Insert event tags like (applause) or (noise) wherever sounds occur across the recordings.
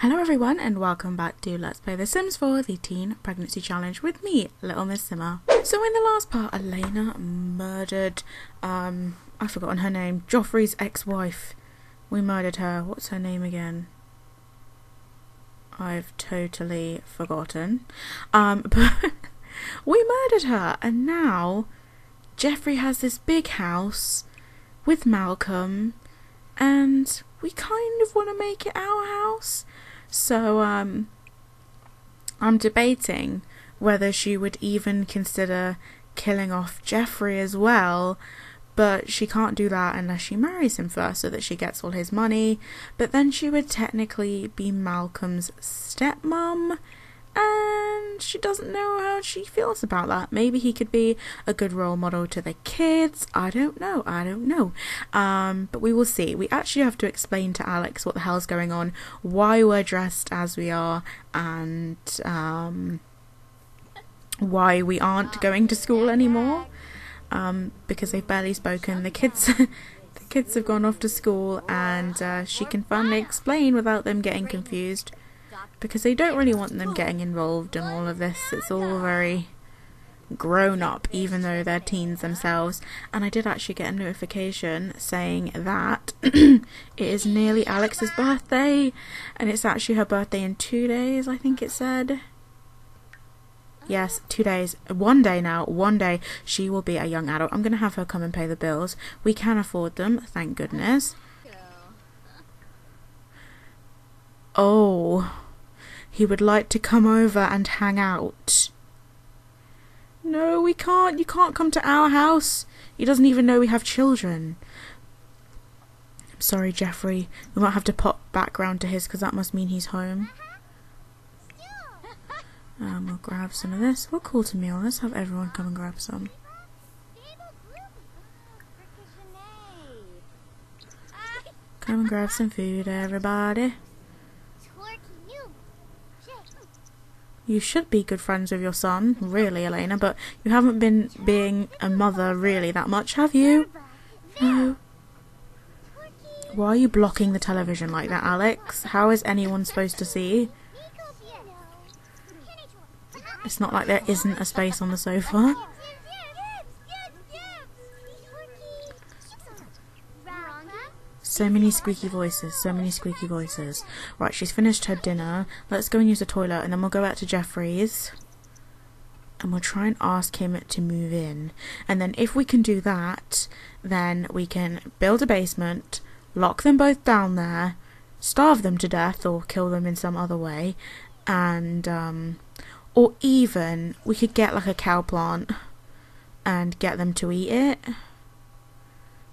Hello everyone and welcome back to Let's Play The Sims 4 the Teen Pregnancy Challenge with me, Little Miss Simmer. So in the last part, Elena murdered, um, I've forgotten her name, Jeffrey's ex-wife. We murdered her. What's her name again? I've totally forgotten. Um, (laughs) but we murdered her and now Jeffrey has this big house with Malcolm and we kind of want to make it our house. So um, I'm debating whether she would even consider killing off Jeffrey as well. But she can't do that unless she marries him first so that she gets all his money. But then she would technically be Malcolm's stepmom and she doesn't know how she feels about that. Maybe he could be a good role model to the kids. I don't know. I don't know. Um, but we will see. We actually have to explain to Alex what the hell's going on, why we're dressed as we are, and um, why we aren't going to school anymore. Um, because they've barely spoken. The kids. (laughs) the kids have gone off to school, and uh, she can finally explain without them getting confused because they don't really want them getting involved in all of this. It's all very grown up, even though they're teens themselves. And I did actually get a notification saying that (clears throat) it is nearly Alex's birthday, and it's actually her birthday in two days, I think it said. Yes, two days. One day now. One day she will be a young adult. I'm going to have her come and pay the bills. We can afford them, thank goodness. Oh. He would like to come over and hang out. No, we can't. You can't come to our house. He doesn't even know we have children. I'm sorry, Jeffrey. We might have to pop back round to his because that must mean he's home. Um, we'll grab some of this. We'll call to meal. Let's have everyone come and grab some. Come and grab some food, everybody. You should be good friends with your son, really, Elena, but you haven't been being a mother really that much, have you? No. Why are you blocking the television like that, Alex? How is anyone supposed to see? It's not like there isn't a space on the sofa. So many squeaky voices, so many squeaky voices. Right, she's finished her dinner. Let's go and use the toilet and then we'll go back to Jeffrey's. And we'll try and ask him to move in. And then if we can do that, then we can build a basement, lock them both down there, starve them to death or kill them in some other way, and um, or even we could get like a cow plant and get them to eat it.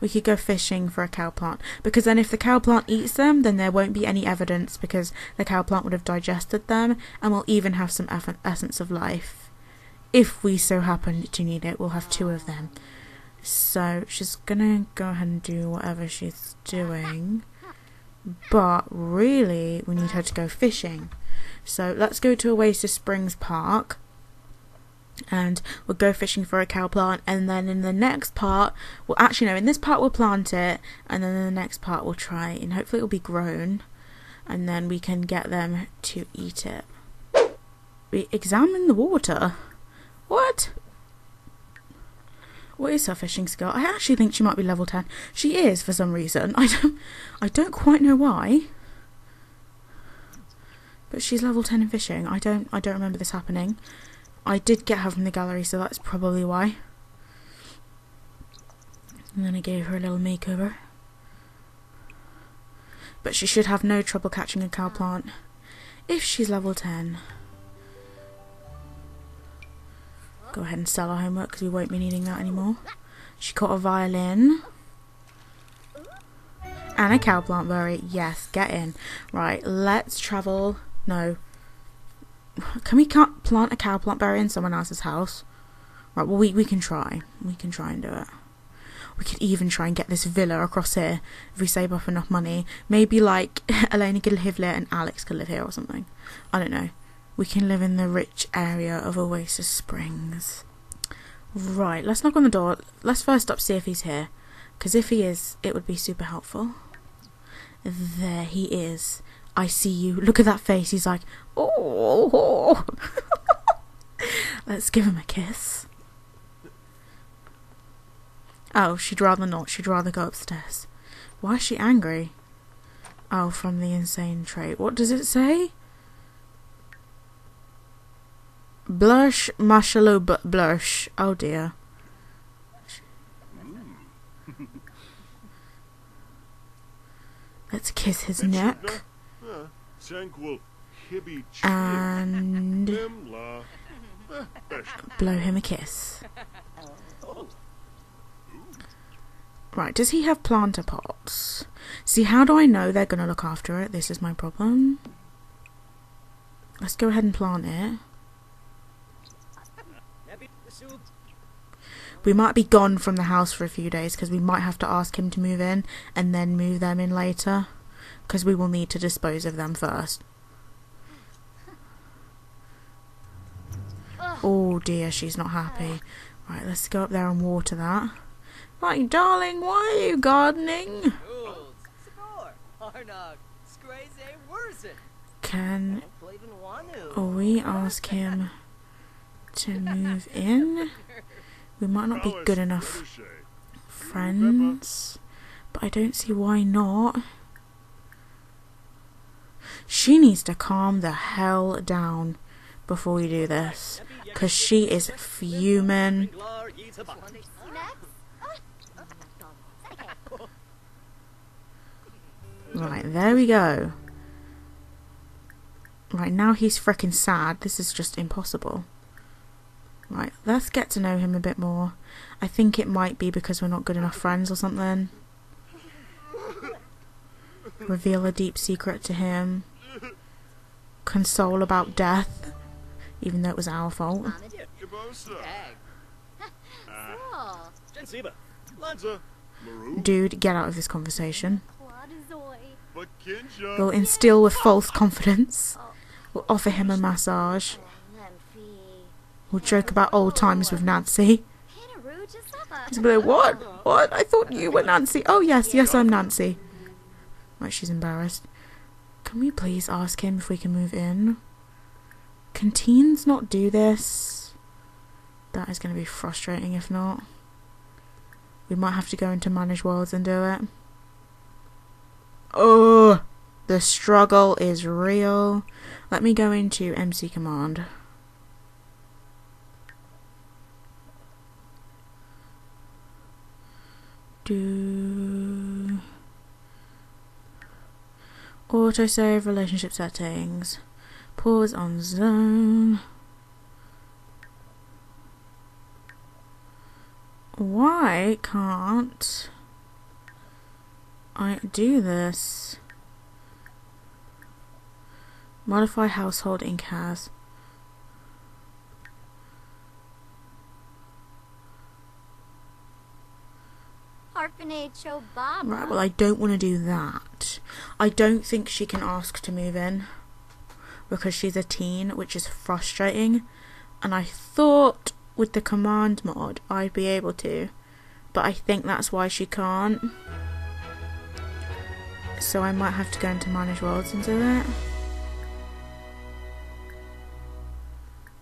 We could go fishing for a cow plant because then if the cow plant eats them, then there won't be any evidence because the cow plant would have digested them and we'll even have some essence of life. If we so happen to need it, we'll have two of them. So she's gonna go ahead and do whatever she's doing. But really, we need her to go fishing. So let's go to Oasis Springs Park and we'll go fishing for a cow plant and then in the next part well actually no in this part we'll plant it and then in the next part we'll try and hopefully it'll be grown and then we can get them to eat it. We examine the water. What? What is her fishing skill? I actually think she might be level 10 she is for some reason. (laughs) I don't i don't quite know why. But she's level 10 in fishing. I don't i don't remember this happening I did get her from the gallery, so that's probably why. And then I gave her a little makeover. But she should have no trouble catching a cow plant if she's level 10. Go ahead and sell our homework because we won't be needing that anymore. She caught a violin. And a cow plant berry. Yes, get in. Right, let's travel. No, can we can't plant a cow plant berry in someone else's house? Right, well we, we can try. We can try and do it. We could even try and get this villa across here if we save up enough money. Maybe like (laughs) Elena could live here and Alex could live here or something. I don't know. We can live in the rich area of Oasis Springs. Right, let's knock on the door. Let's first up see if he's here. Because if he is, it would be super helpful. There he is. I see you. Look at that face. He's like, oh. (laughs) Let's give him a kiss. Oh, she'd rather not. She'd rather go upstairs. Why is she angry? Oh, from the insane trait. What does it say? Blush, mashallah, but blush. Oh dear. (laughs) Let's kiss his neck. And blow him a kiss. Right, does he have planter pots? See, how do I know they're going to look after it? This is my problem. Let's go ahead and plant it. We might be gone from the house for a few days because we might have to ask him to move in and then move them in later because we will need to dispose of them first. Oh dear, she's not happy. Right, let's go up there and water that. Right, darling, why are you gardening? Can we ask him to (laughs) move in? We might not be good enough friends, but I don't see why not. She needs to calm the hell down before we do this, because she is fuming. Right, there we go. Right, now he's freaking sad. This is just impossible. Right, let's get to know him a bit more. I think it might be because we're not good enough friends or something. Reveal a deep secret to him. Console about death, even though it was our fault. Dude, get out of this conversation. We'll instill with false confidence. We'll offer him a massage. We'll joke about old times with Nancy. He's like, what? What? I thought you were Nancy. Oh, yes, yes, I'm Nancy. Right, she's embarrassed. Can we please ask him if we can move in? Can teens not do this? That is going to be frustrating if not. We might have to go into Manage Worlds and do it. Oh, the struggle is real. Let me go into MC Command. Do autosave relationship settings. Pause on zone. Why can't I do this? Modify household in CAS. Right, well, I don't want to do that. I don't think she can ask to move in because she's a teen, which is frustrating. And I thought with the command mod I'd be able to, but I think that's why she can't. So I might have to go into manage worlds and do it.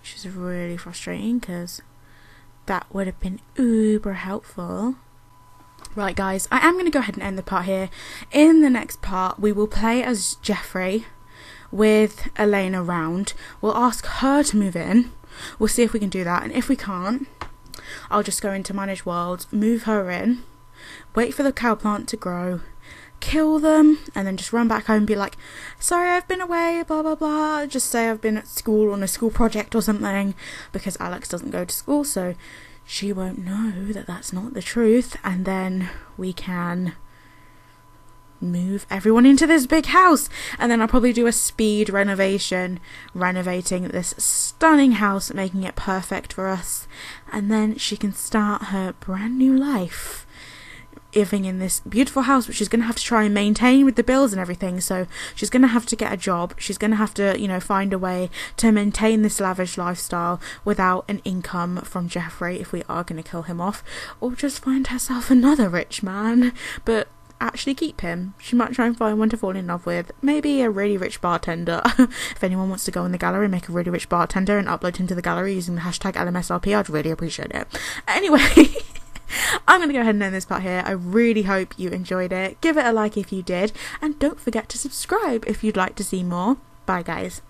Which is really frustrating because that would have been uber helpful. Right, guys, I am going to go ahead and end the part here. In the next part, we will play as Jeffrey with Elena round. We'll ask her to move in. We'll see if we can do that. And if we can't, I'll just go into Manage World, move her in, wait for the cow plant to grow, kill them, and then just run back home and be like, sorry, I've been away, blah, blah, blah. Just say I've been at school on a school project or something because Alex doesn't go to school, so she won't know that that's not the truth, and then we can move everyone into this big house. And then I'll probably do a speed renovation renovating this stunning house making it perfect for us. And then she can start her brand new life living in this beautiful house which she's going to have to try and maintain with the bills and everything so she's going to have to get a job she's going to have to you know find a way to maintain this lavish lifestyle without an income from Jeffrey if we are going to kill him off or just find herself another rich man but actually keep him. She might try and find one to fall in love with. Maybe a really rich bartender. (laughs) if anyone wants to go in the gallery make a really rich bartender and upload him to the gallery using the hashtag LMSLP, I'd really appreciate it. Anyway. (laughs) I'm going to go ahead and end this part here. I really hope you enjoyed it. Give it a like if you did, and don't forget to subscribe if you'd like to see more. Bye, guys.